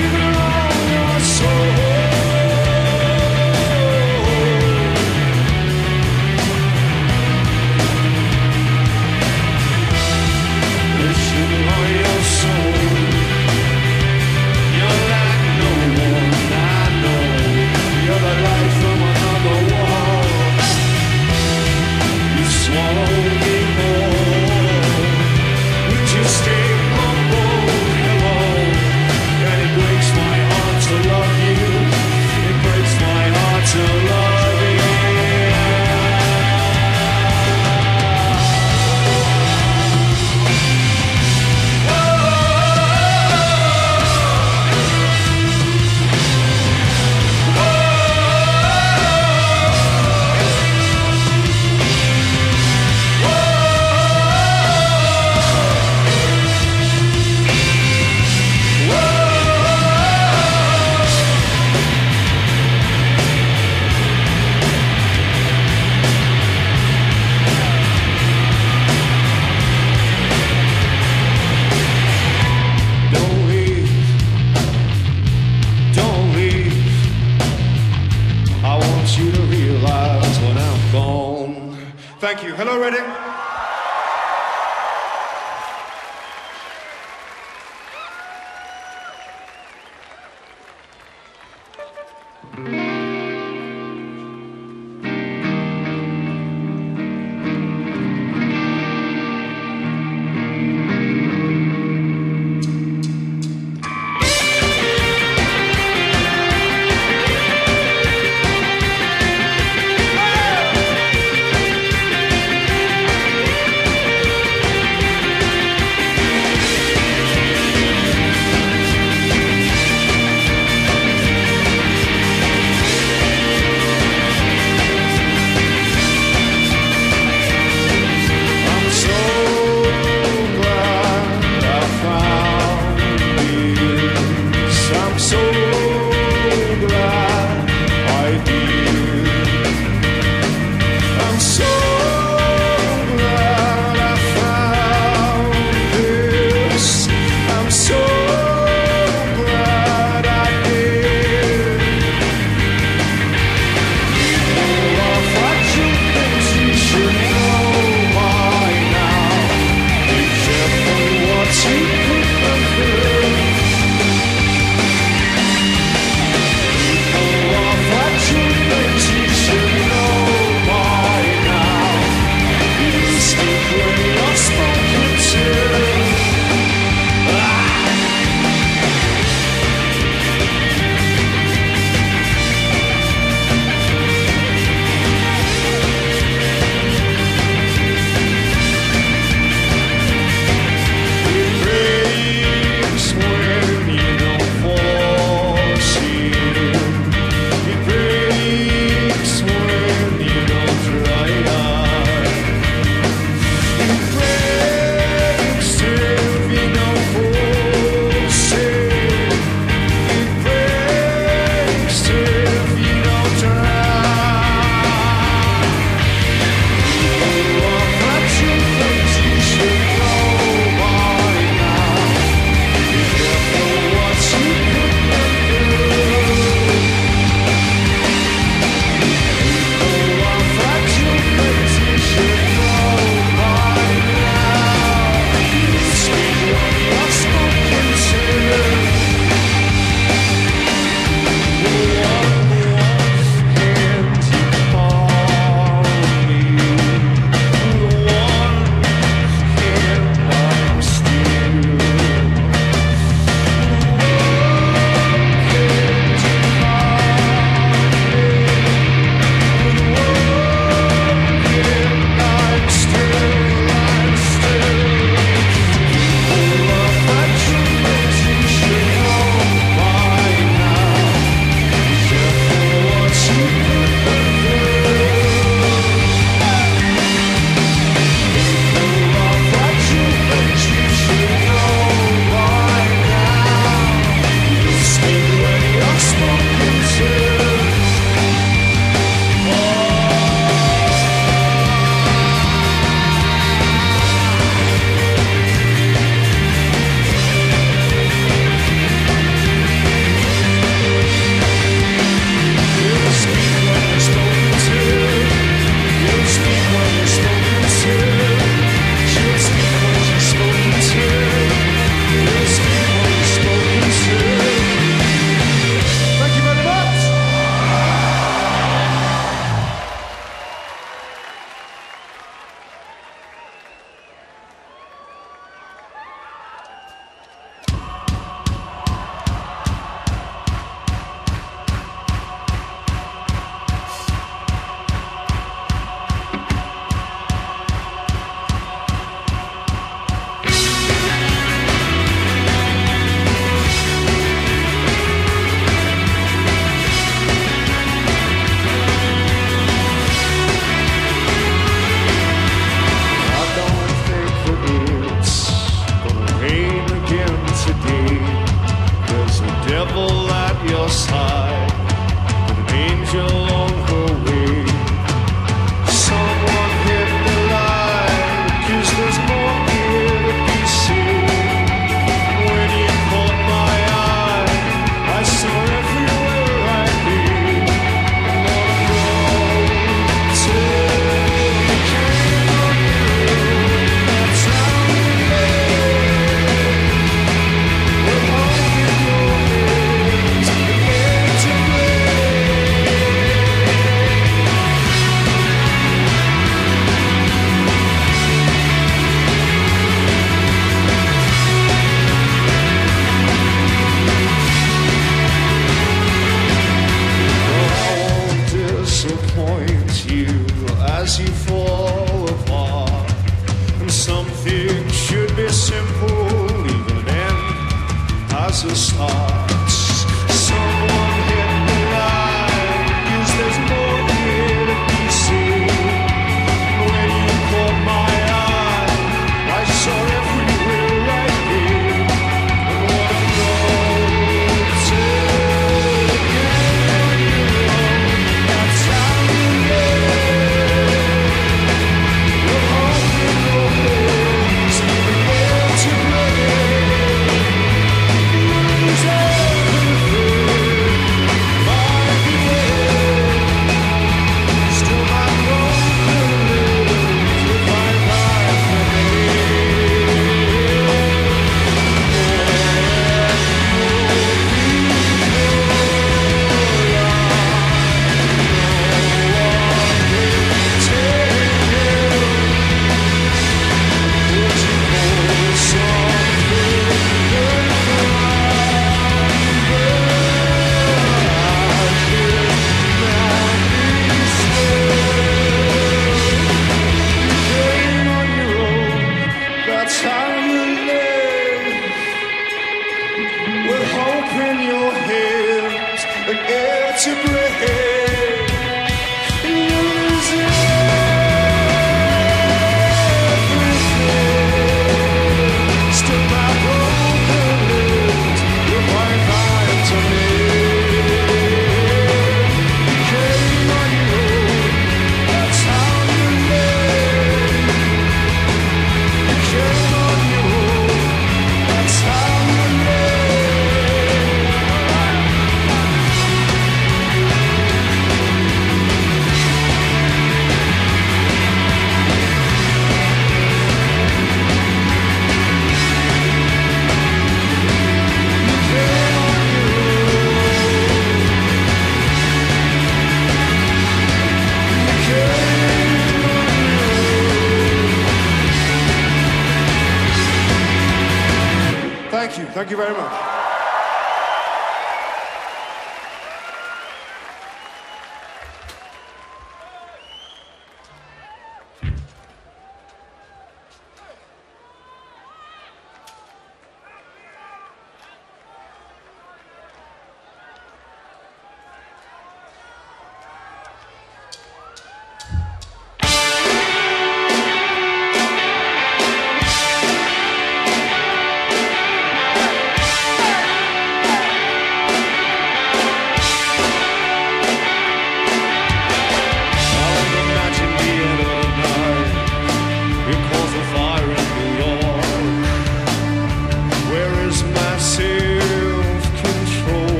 There's Mm-hmm.